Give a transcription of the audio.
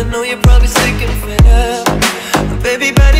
I know you're probably sick and fed up Baby, buddy